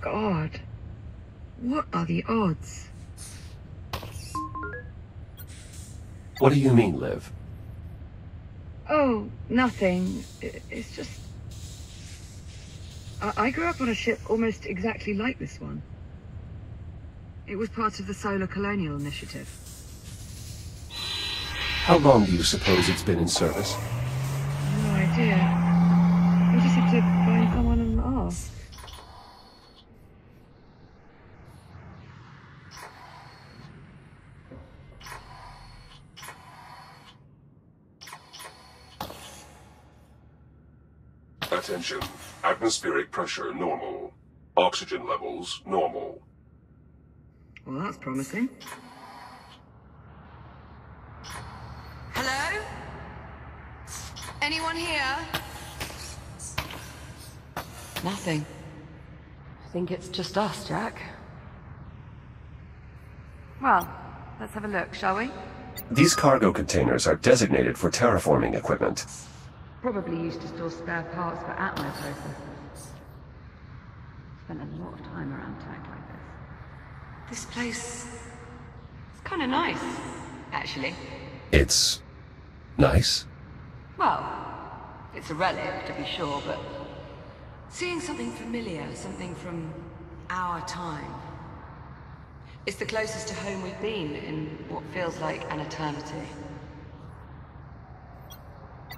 God. What are the odds? What do you mean, Liv? Oh, nothing. It's just. I, grew up on a ship almost exactly like this one. It was part of the Solar Colonial Initiative. How long do you suppose it's been in service? No idea. Atmospheric pressure normal. Oxygen levels normal. Well, that's promising. Hello? Anyone here? Nothing. I think it's just us, Jack. Well, let's have a look, shall we? These cargo containers are designated for terraforming equipment. Probably used to store spare parts for Atmo processes. Spent a lot of time around tech like this. This place... It's kind of nice, actually. It's... nice? Well, it's a relic, to be sure, but... Seeing something familiar, something from our time... It's the closest to home we've been in what feels like an eternity.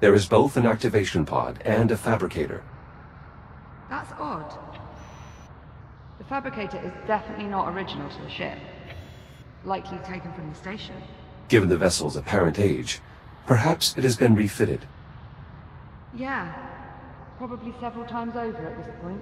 There is both an activation pod and a fabricator. That's odd. Fabricator is definitely not original to the ship. Likely taken from the station. Given the vessel's apparent age, perhaps it has been refitted. Yeah. Probably several times over at this point.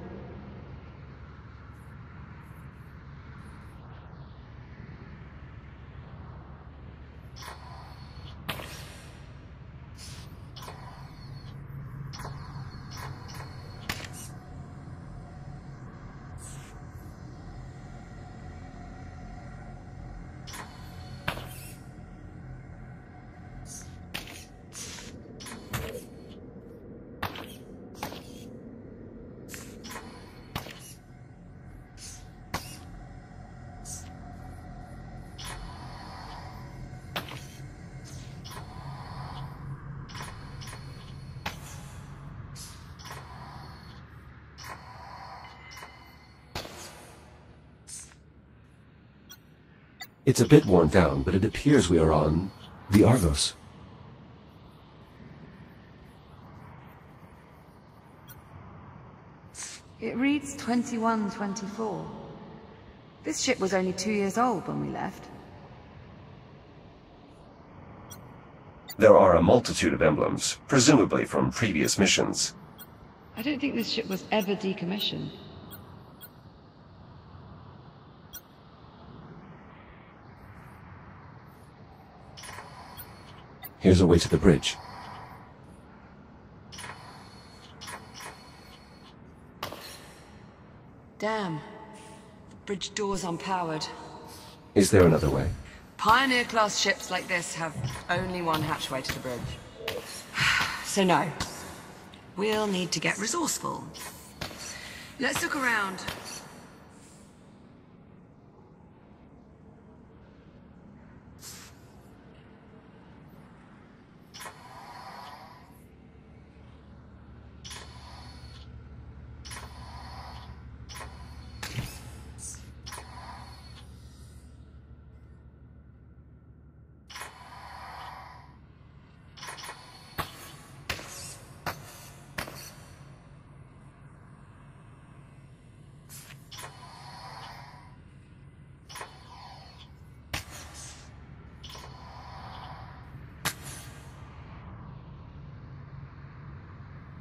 It's a bit worn down, but it appears we are on the Argos. It reads 2124. This ship was only two years old when we left. There are a multitude of emblems, presumably from previous missions. I don't think this ship was ever decommissioned. Here's a way to the bridge. Damn. The bridge door's unpowered. Is there another way? Pioneer-class ships like this have only one hatchway to the bridge. So no. We'll need to get resourceful. Let's look around.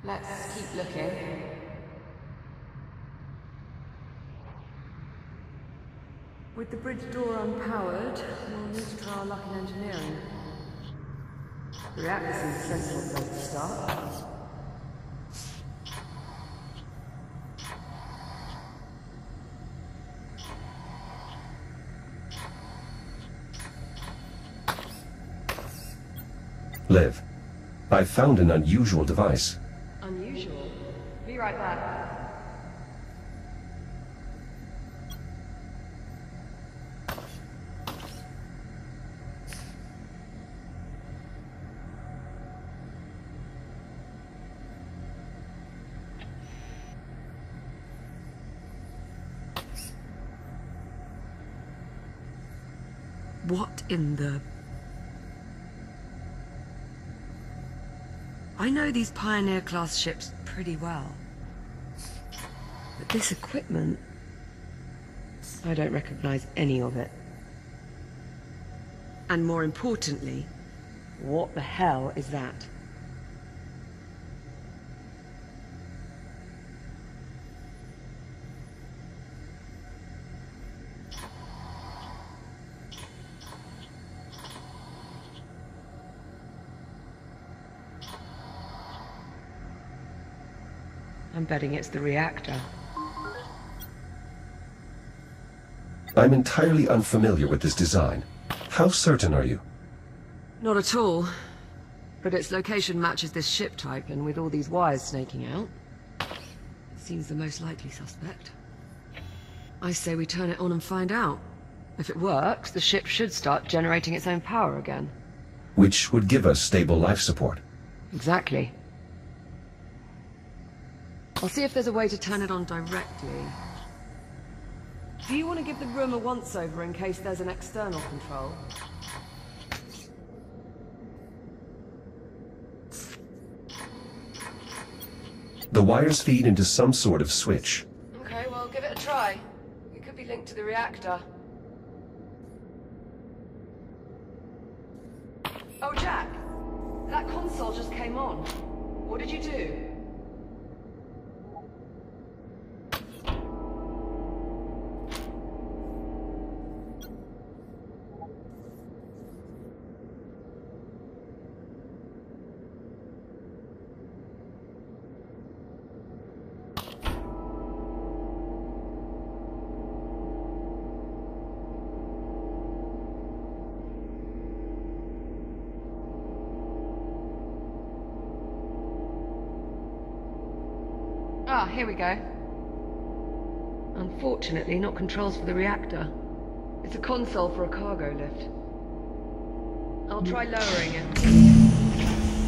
Let's keep looking. With the bridge door unpowered, we'll need to try our luck in engineering. The reactor seems a sensible place to start. Liv, I found an unusual device. What in the... I know these Pioneer-class ships pretty well. But this equipment... I don't recognize any of it. And more importantly, what the hell is that? I'm betting it's the reactor. I'm entirely unfamiliar with this design. How certain are you? Not at all. But its location matches this ship type, and with all these wires snaking out, it seems the most likely suspect. I say we turn it on and find out. If it works, the ship should start generating its own power again. Which would give us stable life support. Exactly. I'll see if there's a way to turn it on directly. Do you want to give the room a once-over in case there's an external control? The wires feed into some sort of switch. Okay, well, give it a try. It could be linked to the reactor. Oh, Jack! That console just came on. What did you do? Ah, here we go. Unfortunately, not controls for the reactor. It's a console for a cargo lift. I'll try lowering it.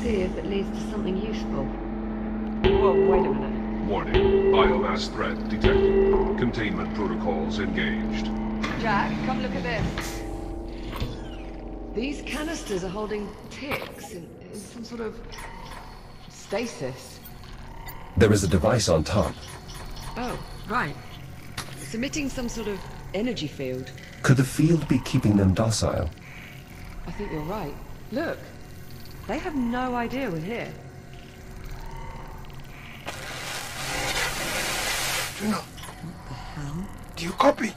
See if it leads to something useful. Whoa, wait a minute. Warning. Biomass threat detected. Containment protocols engaged. Jack, come look at this. These canisters are holding ticks in, in some sort of stasis. There is a device on top. Oh, right. It's emitting some sort of energy field. Could the field be keeping them docile? I think you're right. Look, they have no idea we're here. Juno. What the hell? Do you copy?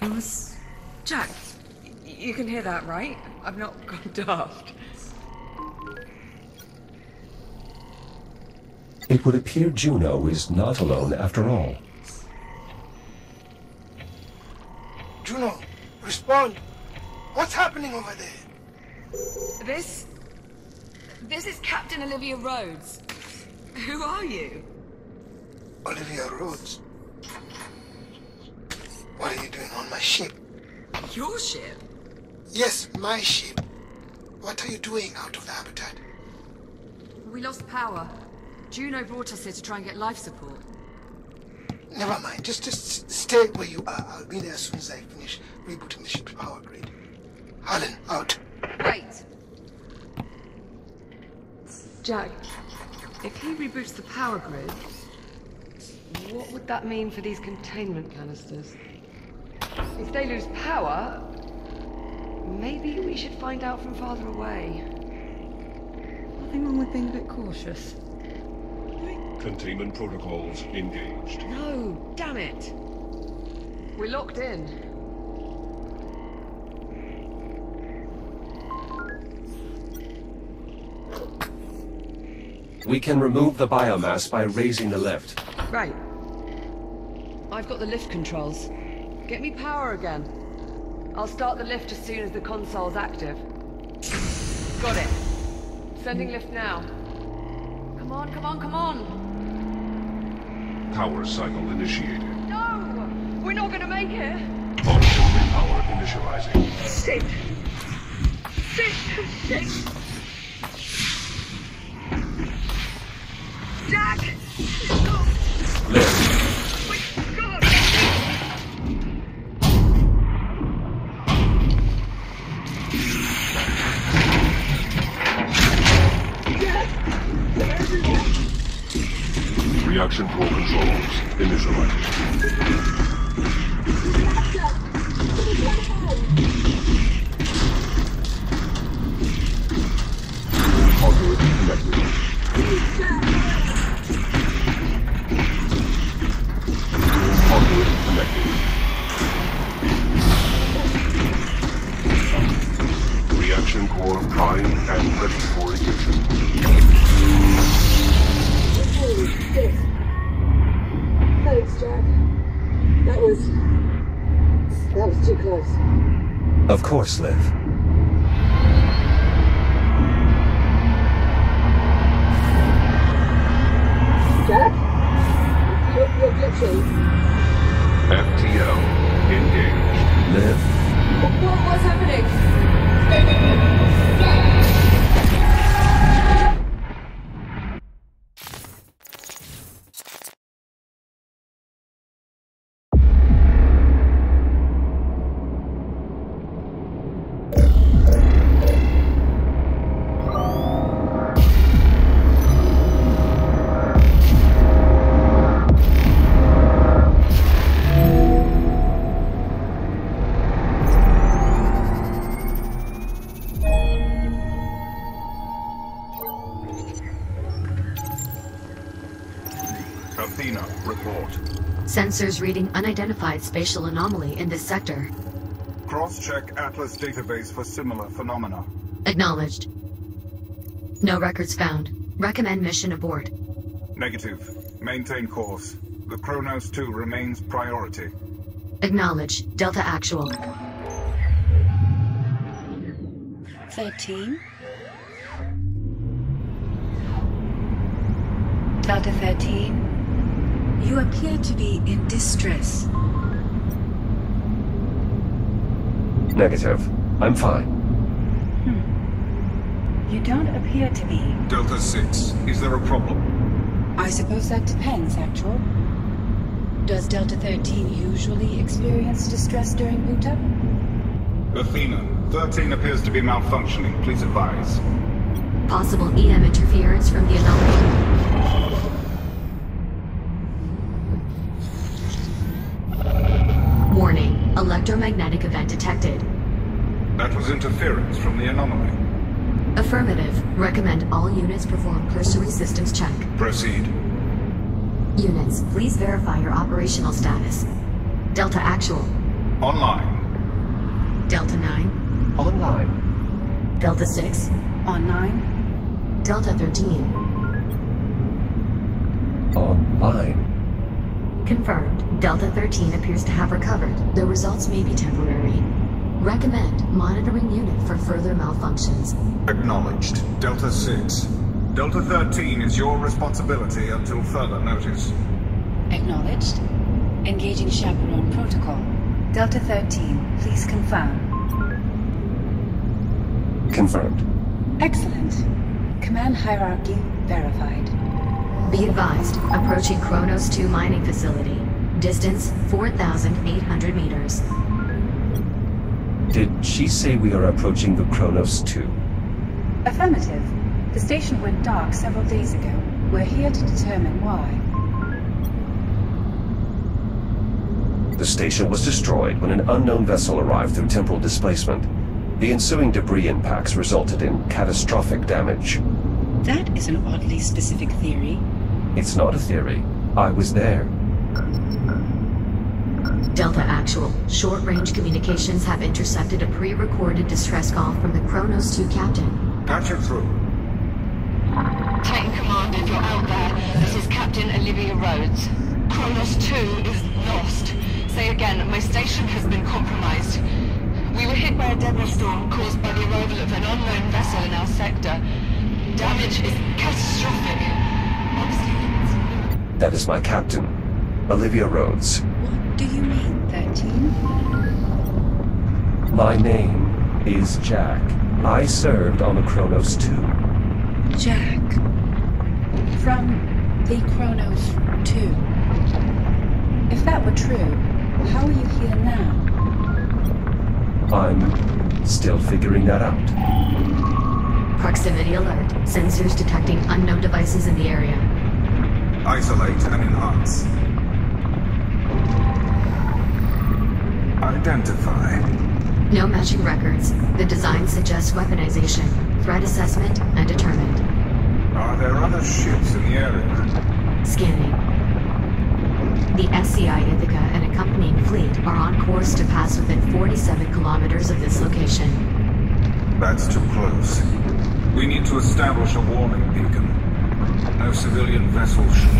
It was... Jack, y- you can hear that, right? I've not gone daft. It would appear Juno is not alone after all. Juno, respond. What's happening over there? This... This is Captain Olivia Rhodes. Who are you? Olivia Rhodes. What are you doing on my ship? Your ship? Yes, my ship. What are you doing out of the habitat? We lost power. Juno brought us here to try and get life support. Never mind. Just, just stay where you are. I'll be there as soon as I finish rebooting the ship's power grid. Harlan, out. Wait. Jack, if he reboots the power grid, what would that mean for these containment canisters? If they lose power, maybe we should find out from farther away. Nothing wrong with being a bit cautious. Containment protocols engaged. No, damn it! We're locked in. We can remove the biomass by raising the lift. Right. I've got the lift controls. Get me power again. I'll start the lift as soon as the console's active. Got it. Sending lift now. Come on, come on, come on! Power cycle initiated. No! We're not gonna make it! Auxiliary power initializing. Sit. Sit. Sit. Jack! Of Athena, report. Sensors reading unidentified spatial anomaly in this sector. Cross-check Atlas database for similar phenomena. Acknowledged. No records found. Recommend mission abort. Negative. Maintain course. The Kronos 2 remains priority. Acknowledged. Delta Actual. 13. Delta 13. You appear to be in distress. Negative. I'm fine. Hmm. You don't appear to be. Delta 6, is there a problem? I suppose that depends, Actual. Does Delta 13 usually experience distress during boot up? Athena, 13 appears to be malfunctioning. Please advise. Possible EM interference from the anomaly. Warning. Electromagnetic event detected. That was interference from the anomaly. Affirmative. Recommend all units perform cursory systems check. Proceed. Units, please verify your operational status. Delta Actual. Online. Delta 9. Online. Delta 6. Online. Delta 13. Online. Confirmed. Delta 13 appears to have recovered. The results may be temporary. Recommend monitoring unit for further malfunctions. Acknowledged. Delta 6. Delta 13 is your responsibility until further notice. Acknowledged. Engaging chaperone protocol. Delta 13, please confirm. Confirmed. Excellent. Command hierarchy verified. Be advised, approaching Kronos 2 mining facility. Distance 4,800 meters. Did she say we are approaching the Kronos 2? Affirmative. The station went dark several days ago. We're here to determine why. The station was destroyed when an unknown vessel arrived through temporal displacement. The ensuing debris impacts resulted in catastrophic damage. That is an oddly specific theory. It's not a theory. I was there. Delta Actual. Short-range communications have intercepted a pre-recorded distress call from the Kronos 2 captain. Patch it through. Titan Command, if you're out there, this is Captain Olivia Rhodes. Kronos 2 is lost. Say again, my station has been compromised. We were hit by a debris storm caused by the arrival of an unknown vessel in our sector. Damage is catastrophic. Obviously, That is my captain, Olivia Rhodes. What do you mean, 13? My name is Jack. I served on the Kronos 2. Jack. From the Kronos 2. If that were true, how are you here now? I'm still figuring that out. Proximity alert. Sensors detecting unknown devices in the area. Isolate and enhance. Identify. No matching records. The design suggests weaponization, threat assessment, and determined. Are there other ships in the area? Scanning. The SCI Ithaca and accompanying fleet are on course to pass within 47 kilometers of this location. That's too close. We need to establish a warning beacon. No civilian vessels should.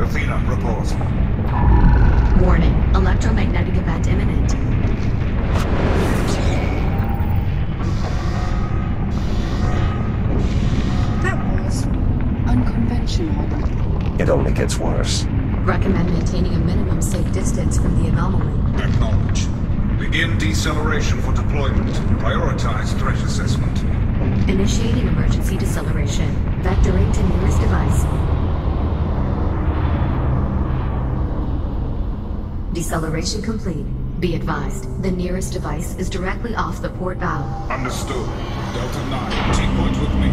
Athena, report. Warning. Electromagnetic event imminent. That was unconventional. It only gets worse. Recommend maintaining a minimum safe distance from the anomaly. Acknowledge. Begin deceleration for deployment. Prioritize threat assessment. Initiating emergency deceleration. Vectoring to nearest device. Deceleration complete. Be advised, the nearest device is directly off the port bow. Understood. Delta 9, T-point with me.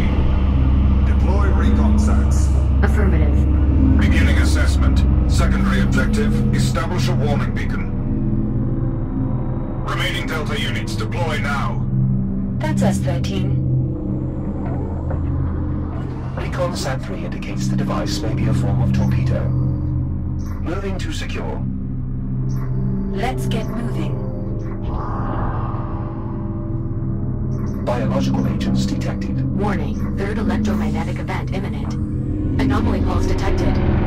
Deploy recon sats. Affirmative. Beginning assessment. Secondary objective, establish a warning beacon. Remaining Delta units, deploy now. That's us, 13. Recon Sat 3 indicates the device may be a form of torpedo. Moving to secure. Let's get moving. Biological agents detected. Warning, third electromagnetic event imminent. Anomaly pulse detected.